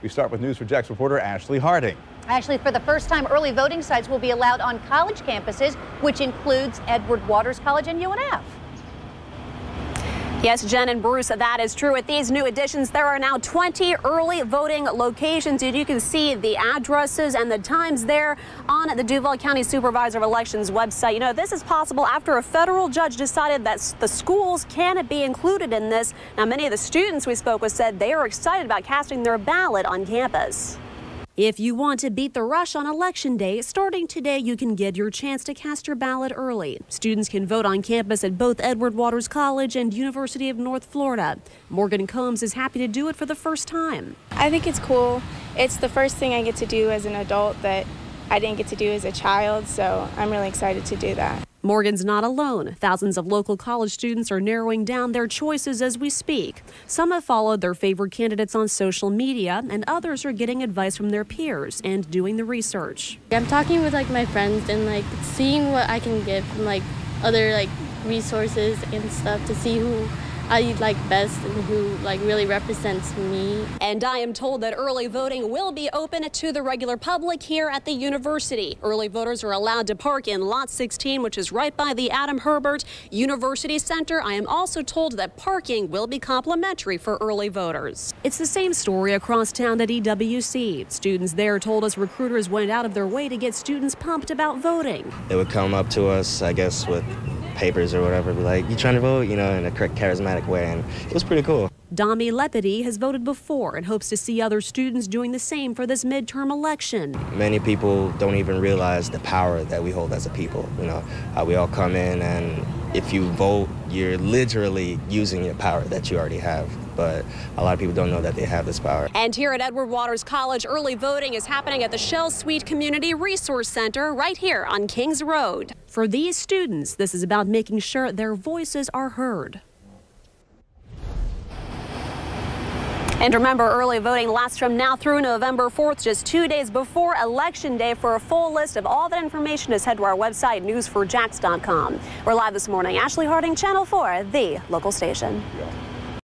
We start with News4JAX reporter Ashley Harding. Ashley, for the first time, early voting sites will be allowed on college campuses, which includes Edward Waters College and UNF. Yes, Jen and Bruce, that is true. With these new additions, there are now 20 early voting locations, and you can see the addresses and the times there on the Duval County Supervisor of Elections website. You know, this is possible after a federal judge decided that the schools can be included in this. Now, many of the students we spoke with said they are excited about casting their ballot on campus. If you want to beat the rush on election day, starting today you can get your chance to cast your ballot early. Students can vote on campus at both Edward Waters College and University of North Florida. Morgan Combs is happy to do it for the first time. I think it's cool. It's the first thing I get to do as an adult that I didn't get to do as a child, so I'm really excited to do that. Morgan's not alone. Thousands of local college students are narrowing down their choices as we speak. Some have followed their favorite candidates on social media, and others are getting advice from their peers and doing the research. I'm talking with like my friends and like seeing what I can get from like other like resources and stuff to see who I like best and who like really represents me. And I am told that early voting will be open to the regular public here at the university. Early voters are allowed to park in lot 16, which is right by the Adam Herbert University Center. I am also told that parking will be complimentary for early voters. It's the same story across town at EWC. Students there told us recruiters went out of their way to get students pumped about voting. They would come up to us, I guess, with papers or whatever, be like, you trying to vote? You know, in a charismatic way. And it was pretty cool. Dami Lepidi has voted before and hopes to see other students doing the same for this midterm election. Many people don't even realize the power that we hold as a people. You know, uh, we all come in and if you vote, you're literally using your power that you already have. But a lot of people don't know that they have this power. And here at Edward Waters College, early voting is happening at the Schell-Sweet Community Resource Center right here on Kings Road. For these students, this is about making sure their voices are heard. And remember, early voting lasts from now through November 4th, just two days before Election Day. For a full list of all that information, just head to our website, news4jax.com. We're live this morning. Ashley Harding, Channel 4, the local station. Yeah.